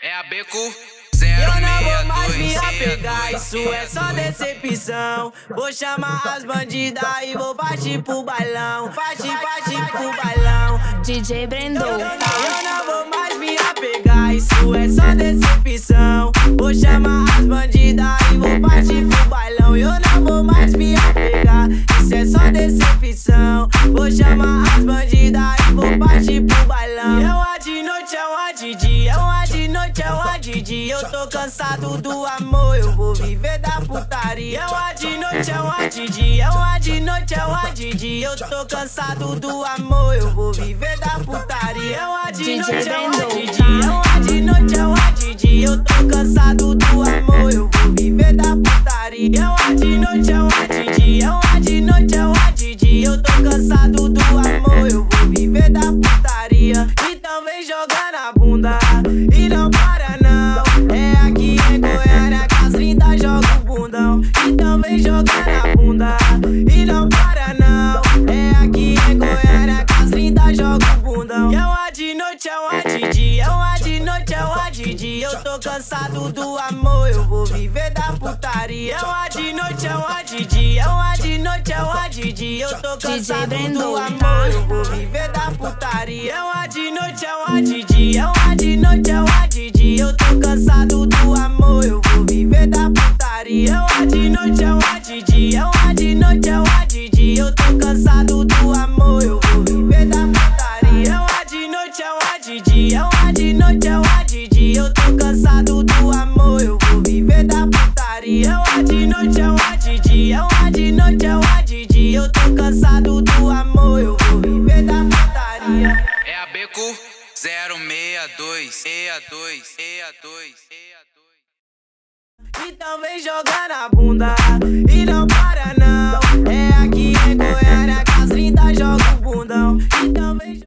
É a Beco Eu não vou mais me apegar, isso é só decepção. Vou chamar as bandidas e vou partir pro bailão. Partir, partir pro bailão. DJ Brendo. Eu, eu não vou mais me apegar, isso é só decepção. Vou chamar as bandidas e vou partir pro bailão. Eu não vou mais me apegar, isso é só decepção. Vou chamar as bandidas e vou partir pro bailão. Eu a de noite, eu a de dia, eu a de eu a de dia. Eu tô cansado do amor, eu vou viver da putaria. Eu a de noite, eu a de dia, eu a de noite, eu a de dia. Eu tô cansado do amor, eu vou viver da putaria. Eu a de noite, eu a Brendo. de dia, eu a de noite, eu a de dia. Eu tô cansado do amor, eu vou viver da putaria. Eu a de noite, eu a de dia, eu a de noite, eu a de dia. Eu tô cansado do amor, eu vou viver da putaria. Então vem jogar na tô cansado do amor, eu vou viver da putaria. Eu a de noite, eu a de dia, eu a de noite, eu a de dia. Eu tô cansado do amor, eu vou viver da putaria. Eu a de noite, eu a de dia, eu a de noite, eu a de dia. Eu tô cansado do amor, eu vou viver da putaria. Eu a de noite, eu a de dia, eu a de noite, eu a de dia. Eu tô cansado do amor, eu vou viver da putaria. Eu a de noite, eu a de dia, eu a de noite, É a Beco 062 62 62 Então vem jogar na bunda